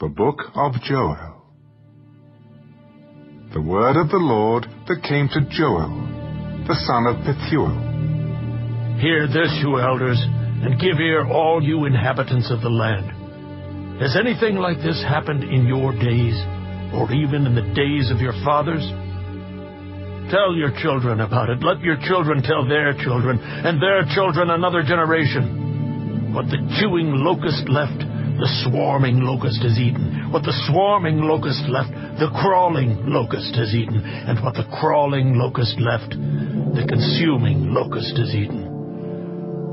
The Book of Joel. The word of the Lord that came to Joel, the son of Pethuel. Hear this, you elders, and give ear, all you inhabitants of the land. Has anything like this happened in your days, or even in the days of your fathers? Tell your children about it. Let your children tell their children, and their children another generation. What the chewing locust left, the swarming locust has eaten. What the swarming locust left, the crawling locust has eaten. And what the crawling locust left, the consuming locust has eaten.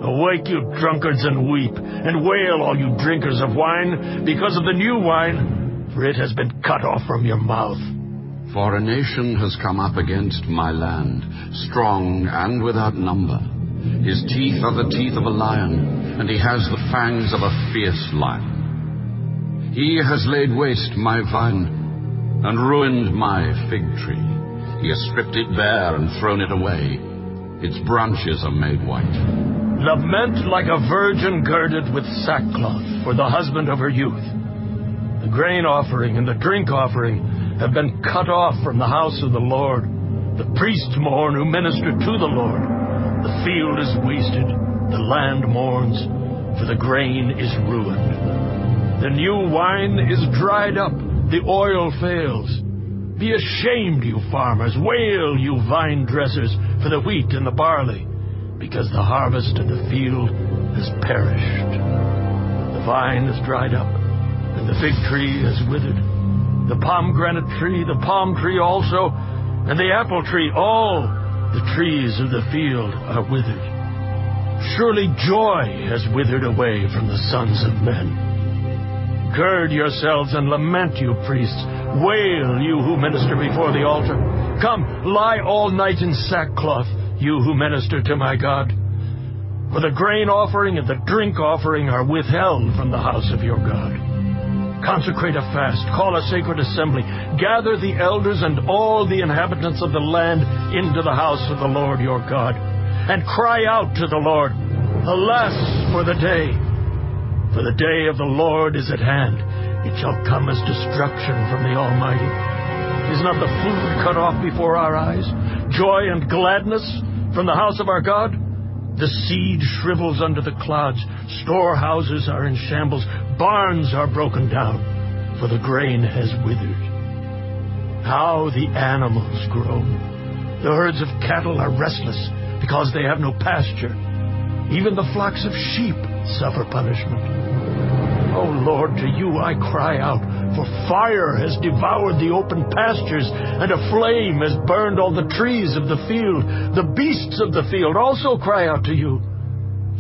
Awake, you drunkards, and weep, and wail, all you drinkers of wine, because of the new wine, for it has been cut off from your mouth. For a nation has come up against my land, strong and without number. His teeth are the teeth of a lion, and he has the fangs of a fierce lion. He has laid waste my vine and ruined my fig tree. He has stripped it bare and thrown it away. Its branches are made white. Lament like a virgin girded with sackcloth for the husband of her youth. The grain offering and the drink offering have been cut off from the house of the Lord. The priests mourn who minister to the Lord. The field is wasted, the land mourns, for the grain is ruined. The new wine is dried up, the oil fails. Be ashamed, you farmers, wail, you vine dressers, for the wheat and the barley, because the harvest of the field has perished. The vine is dried up, and the fig tree has withered. The pomegranate tree, the palm tree also, and the apple tree, all the trees of the field are withered. Surely joy has withered away from the sons of men. Gird yourselves and lament, you priests. Wail, you who minister before the altar. Come, lie all night in sackcloth, you who minister to my God. For the grain offering and the drink offering are withheld from the house of your God. Consecrate a fast, call a sacred assembly, gather the elders and all the inhabitants of the land into the house of the Lord your God, and cry out to the Lord, Alas for the day! For the day of the Lord is at hand. It shall come as destruction from the Almighty. Is not the food cut off before our eyes? Joy and gladness from the house of our God? The seed shrivels under the clods. Storehouses are in shambles. Barns are broken down, for the grain has withered. How the animals groan. The herds of cattle are restless because they have no pasture. Even the flocks of sheep suffer punishment. O oh Lord, to you I cry out, for fire has devoured the open pastures, and a flame has burned all the trees of the field. The beasts of the field also cry out to you,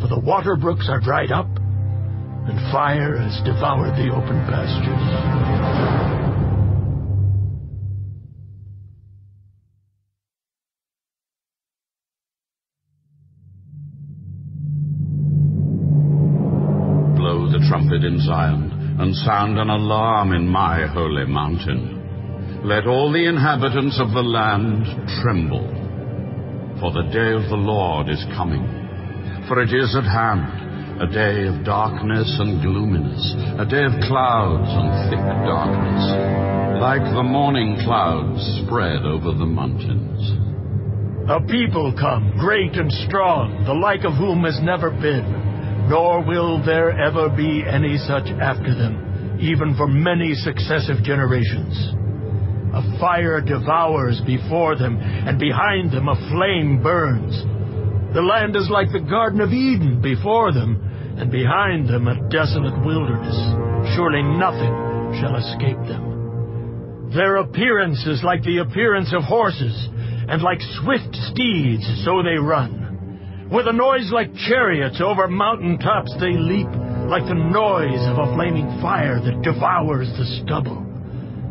for the water brooks are dried up, and fire has devoured the open pastures. Zion, and sound an alarm in my holy mountain. Let all the inhabitants of the land tremble, for the day of the Lord is coming. For it is at hand, a day of darkness and gloominess, a day of clouds and thick darkness, like the morning clouds spread over the mountains. A people come, great and strong, the like of whom has never been nor will there ever be any such after them, even for many successive generations. A fire devours before them, and behind them a flame burns. The land is like the Garden of Eden before them, and behind them a desolate wilderness. Surely nothing shall escape them. Their appearance is like the appearance of horses, and like swift steeds, so they run. With a noise like chariots over mountain tops they leap, like the noise of a flaming fire that devours the stubble,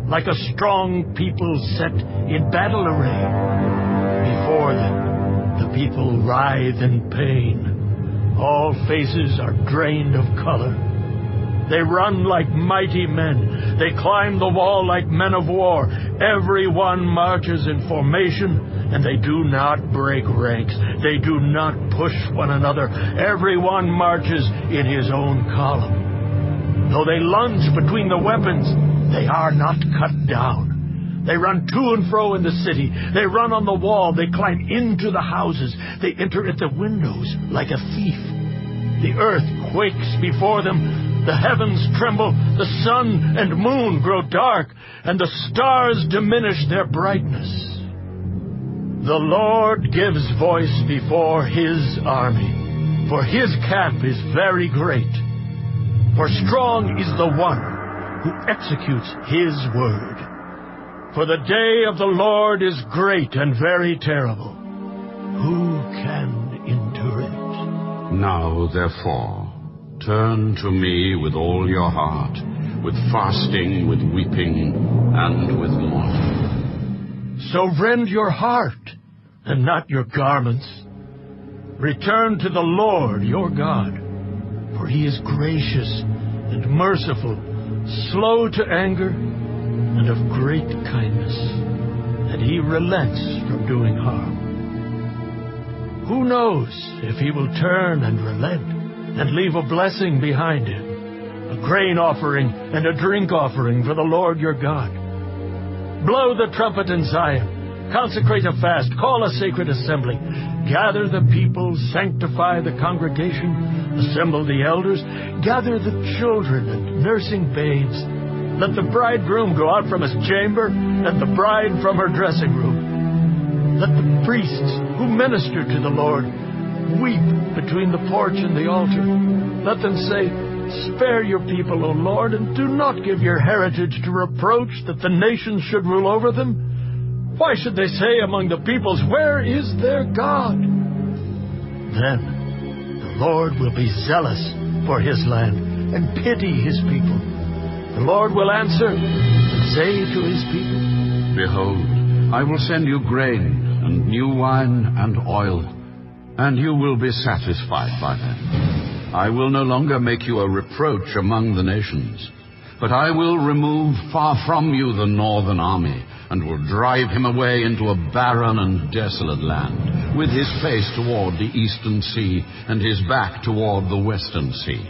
like a strong people set in battle array. Before them, the people writhe in pain. All faces are drained of color. They run like mighty men. They climb the wall like men of war. Every one marches in formation, and they do not break ranks. They do not push one another. Every one marches in his own column. Though they lunge between the weapons, they are not cut down. They run to and fro in the city. They run on the wall. They climb into the houses. They enter at the windows like a thief. The earth quakes before them. The heavens tremble. The sun and moon grow dark, and the stars diminish their brightness. The Lord gives voice before his army, for his camp is very great. For strong is the one who executes his word. For the day of the Lord is great and very terrible. Who can endure it? Now, therefore, turn to me with all your heart, with fasting, with weeping, and with mourning. So rend your heart and not your garments. Return to the Lord your God, for he is gracious and merciful, slow to anger, and of great kindness, and he relents from doing harm. Who knows if he will turn and relent and leave a blessing behind him, a grain offering and a drink offering for the Lord your God? Blow the trumpet in Zion. Consecrate a fast. Call a sacred assembly. Gather the people. Sanctify the congregation. Assemble the elders. Gather the children and nursing babes. Let the bridegroom go out from his chamber and the bride from her dressing room. Let the priests who minister to the Lord weep between the porch and the altar. Let them say, Spare your people, O Lord, and do not give your heritage to reproach that the nations should rule over them. Why should they say among the peoples, Where is their God? Then the Lord will be zealous for his land and pity his people. The Lord will answer and say to his people, Behold, I will send you grain and new wine and oil, and you will be satisfied by them. I will no longer make you a reproach among the nations, but I will remove far from you the northern army, and will drive him away into a barren and desolate land, with his face toward the eastern sea, and his back toward the western sea.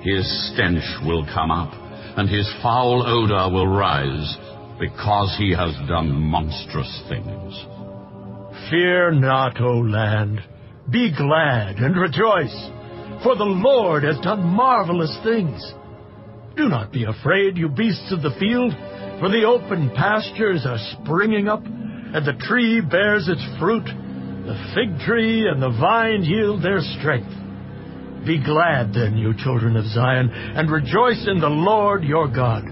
His stench will come up, and his foul odor will rise, because he has done monstrous things. Fear not, O land. Be glad and rejoice, for the Lord has done marvelous things. Do not be afraid, you beasts of the field, for the open pastures are springing up, and the tree bears its fruit. The fig tree and the vine yield their strength. Be glad then, you children of Zion, and rejoice in the Lord your God,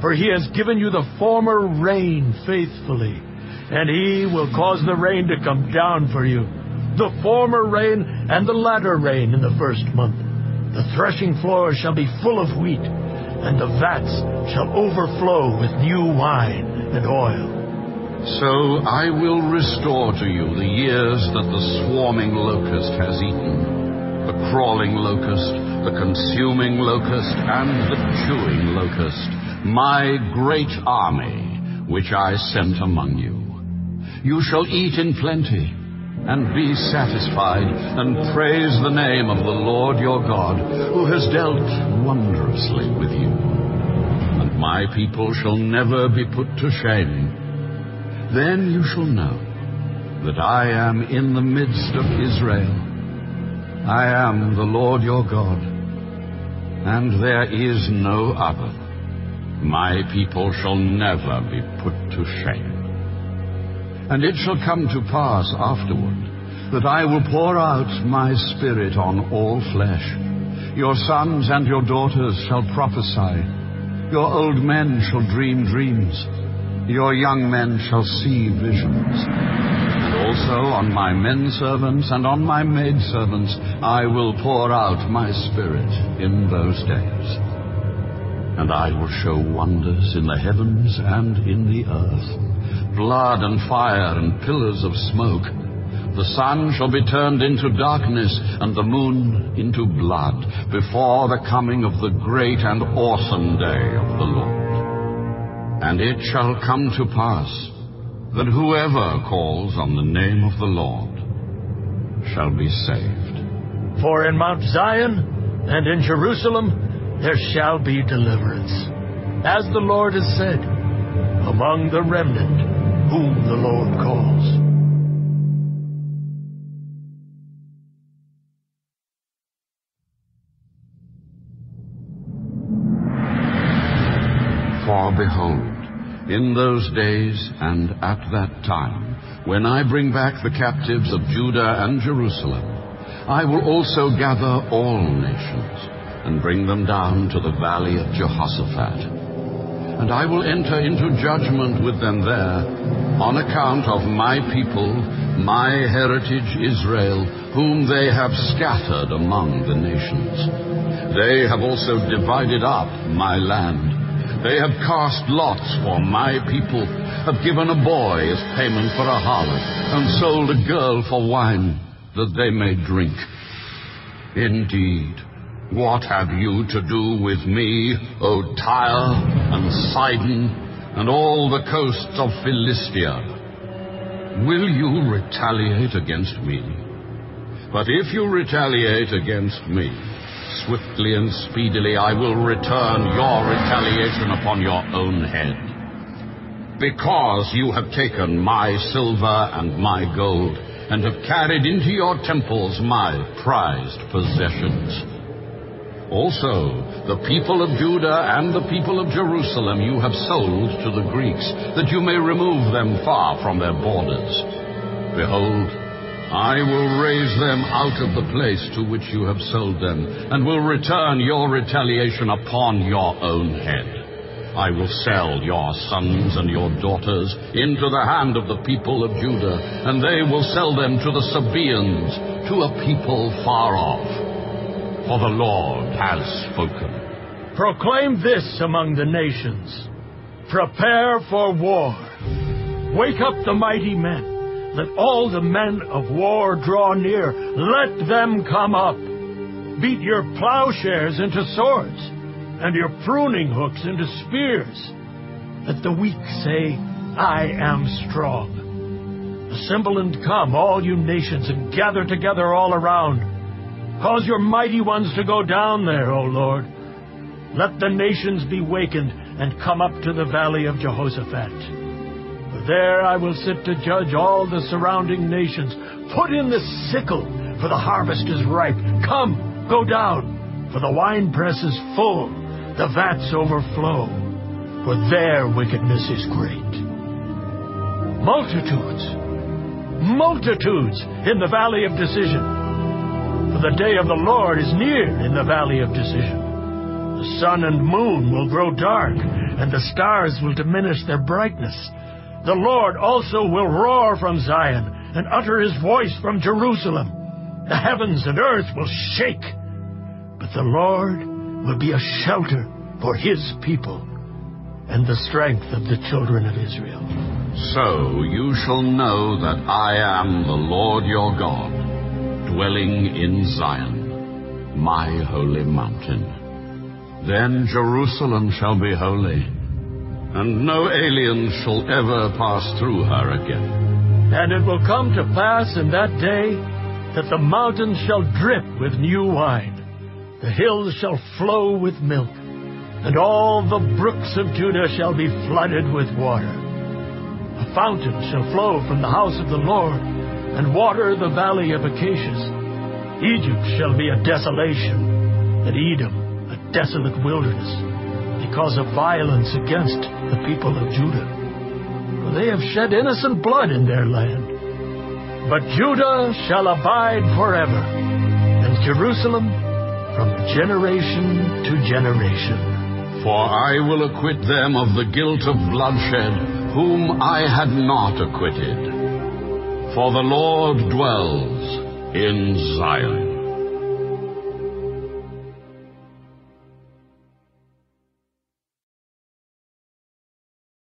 for he has given you the former rain faithfully, and he will cause the rain to come down for you, the former rain and the latter rain in the first month. The threshing floor shall be full of wheat, and the vats shall overflow with new wine and oil. So I will restore to you the years that the swarming locust has eaten, the crawling locust, the consuming locust, and the chewing locust, my great army, which I sent among you. You shall eat in plenty, and be satisfied, and praise the name of the Lord your God, who has dealt wondrously with you. And my people shall never be put to shame. Then you shall know that I am in the midst of Israel. I am the Lord your God, and there is no other. My people shall never be put to shame. And it shall come to pass afterward that I will pour out my spirit on all flesh. Your sons and your daughters shall prophesy. Your old men shall dream dreams. Your young men shall see visions. And also on my men servants and on my maid servants I will pour out my spirit in those days. And I will show wonders in the heavens and in the earth, blood and fire and pillars of smoke. The sun shall be turned into darkness and the moon into blood before the coming of the great and awesome day of the Lord. And it shall come to pass that whoever calls on the name of the Lord shall be saved. For in Mount Zion and in Jerusalem there shall be deliverance, as the Lord has said, among the remnant whom the Lord calls. For behold, in those days and at that time, when I bring back the captives of Judah and Jerusalem, I will also gather all nations and bring them down to the valley of Jehoshaphat. And I will enter into judgment with them there on account of my people, my heritage Israel, whom they have scattered among the nations. They have also divided up my land they have cast lots for my people, have given a boy as payment for a harlot, and sold a girl for wine, that they may drink. Indeed, what have you to do with me, O Tyre and Sidon, and all the coasts of Philistia? Will you retaliate against me? But if you retaliate against me, Swiftly and speedily I will return your retaliation upon your own head. Because you have taken my silver and my gold, and have carried into your temples my prized possessions. Also, the people of Judah and the people of Jerusalem you have sold to the Greeks, that you may remove them far from their borders. Behold, I will raise them out of the place to which you have sold them, and will return your retaliation upon your own head. I will sell your sons and your daughters into the hand of the people of Judah, and they will sell them to the Sabaeans, to a people far off. For the Lord has spoken. Proclaim this among the nations. Prepare for war. Wake up the mighty men let all the men of war draw near. Let them come up. Beat your plowshares into swords, and your pruning hooks into spears. Let the weak say, I am strong. Assemble and come, all you nations, and gather together all around. Cause your mighty ones to go down there, O Lord. Let the nations be wakened and come up to the valley of Jehoshaphat. There I will sit to judge all the surrounding nations. Put in the sickle, for the harvest is ripe. Come, go down, for the winepress is full, the vats overflow, for their wickedness is great. Multitudes, multitudes in the valley of decision. For the day of the Lord is near in the valley of decision. The sun and moon will grow dark, and the stars will diminish their brightness. The Lord also will roar from Zion and utter his voice from Jerusalem. The heavens and earth will shake, but the Lord will be a shelter for his people and the strength of the children of Israel. So you shall know that I am the Lord your God, dwelling in Zion, my holy mountain. Then Jerusalem shall be holy and no alien shall ever pass through her again. And it will come to pass in that day that the mountains shall drip with new wine, the hills shall flow with milk, and all the brooks of Judah shall be flooded with water. A fountain shall flow from the house of the Lord, and water the valley of Acacias. Egypt shall be a desolation, and Edom a desolate wilderness because of violence against the people of Judah. For they have shed innocent blood in their land. But Judah shall abide forever, and Jerusalem from generation to generation. For I will acquit them of the guilt of bloodshed, whom I had not acquitted. For the Lord dwells in Zion.